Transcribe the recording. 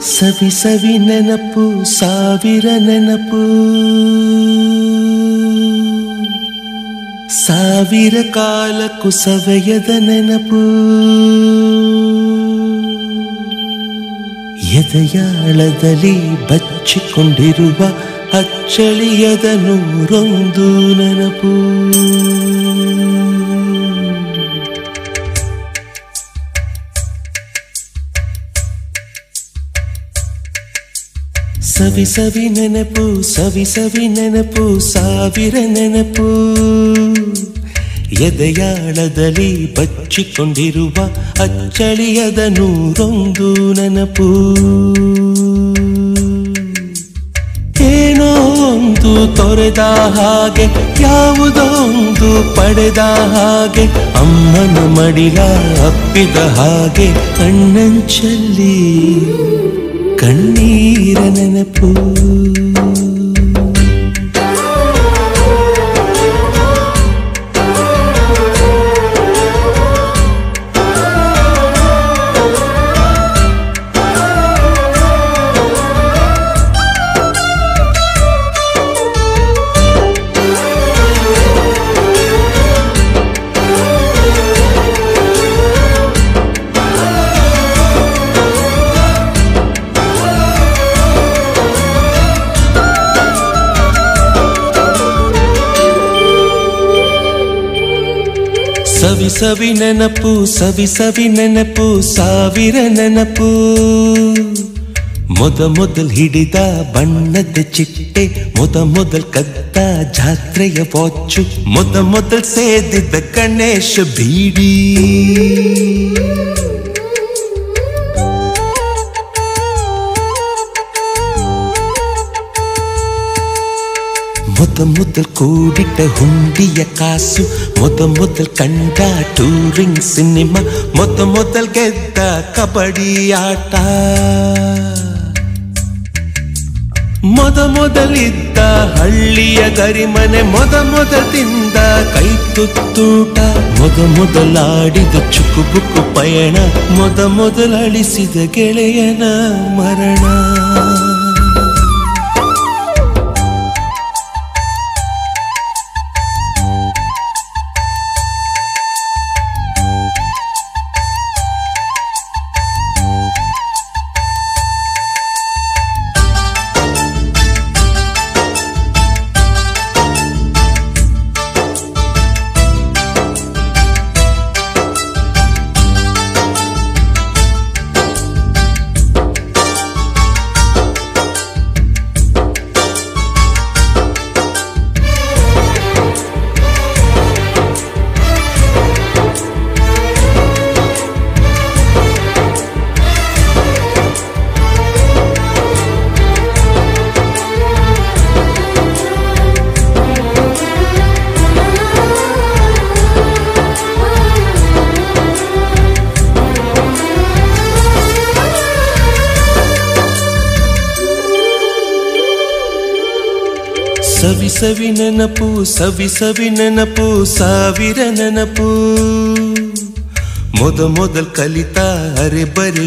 ಸವಿ ಸವಿ ನೆನಪು ಸಾವಿರ ನೆನಪು. ಸಾವಿರ ಕಾಲಕ್ಕೂ ಸವೆಯದ ನೆನಪು. ಎದೆಯಾಳದಲ್ಲಿ ಬಚ್ಚಿಕೊಂಡಿರುವ ಅಚ್ಚಳಿಯದ ನೂರೊಂದು ನೆನಪು. ಸವಿ ಸವಿ ನೆನಪು, ಸವಿ ಸವಿ ನೆನಪು, ಸಾವಿರ ನೆನಪು. ಎದೆಯಾಳದಲ್ಲಿ ಬಚ್ಚಿಕೊಂಡಿರುವ ಅಚ್ಚಳಿಯದ ನೂರೊಂದು ನೆನಪು. ಏನೋ ಒಂದು ತೊರೆದ ಹಾಗೆ ಯಾವುದೋ ಒಂದು ಪಡೆದ ಹಾಗೆ, ಅಮ್ಮನ ಮಡಿಲ ಅಪ್ಪಿದ ಹಾಗೆ, ಕಣ್ಣಂಚಲ್ಲಿ ಕಣ್ಣೀರ ನೆನಪು ಸವಿ ಸವಿ ನೆನಪು, ಸವಿ ಸವಿ ನೆನಪು, ಸಾವಿರ ನೆನಪು. ಮೊದ ಮೊದಲ್ ಹಿಡಿದ ಬಣ್ಣದ ಚಿಟ್ಟೆ, ಮೊದ ಮೊದಲ್ ಕದ್ದ ಜಾತ್ರೆಯ ವಾಚು, ಮೊದ ಮೊದಲ್ ಸೇದಿದ್ದ ಗಣೇಶ ಬೀಡಿ. ಮೊದ முதல் ಕೂಡಿಟ್ಟ ಹುಂಡಿಯ ಕಾಸು, ಮೊದ முதல் ಕಂಡ ಟೂರಿಂಗ್ ಸಿನಿಮಾ ಮೊದ முதல் ಗೆದ್ದ ಕಬಡ್ಡಿ ಆಟ. ಮೊದ ಮೊದಲಿದ್ದ ಹಳ್ಳಿಯ ಗರಿಮನೆ, ಮೊದ ಮೊದಲಿಂದ ಕೈ ತುತ್ತೂಟ. ಮೊದ ಮೊದಲಾಡಿದ ಚುಕುಬುಕು ಪಯಣ, ಮೊದ ಮೊದಲಳಿಸಿದ ಗೆಳೆಯನ ಮರಣ. ಸವಿ ಸವಿ ನೆನಪು ಸವಿ ಸವಿ ನೆನಪು ಸಾವಿರ ನೆನಪು. ಮೊದ ಮೊದಲ್ ಕಲಿತಾರೆ ಅರೆ ಬರೆ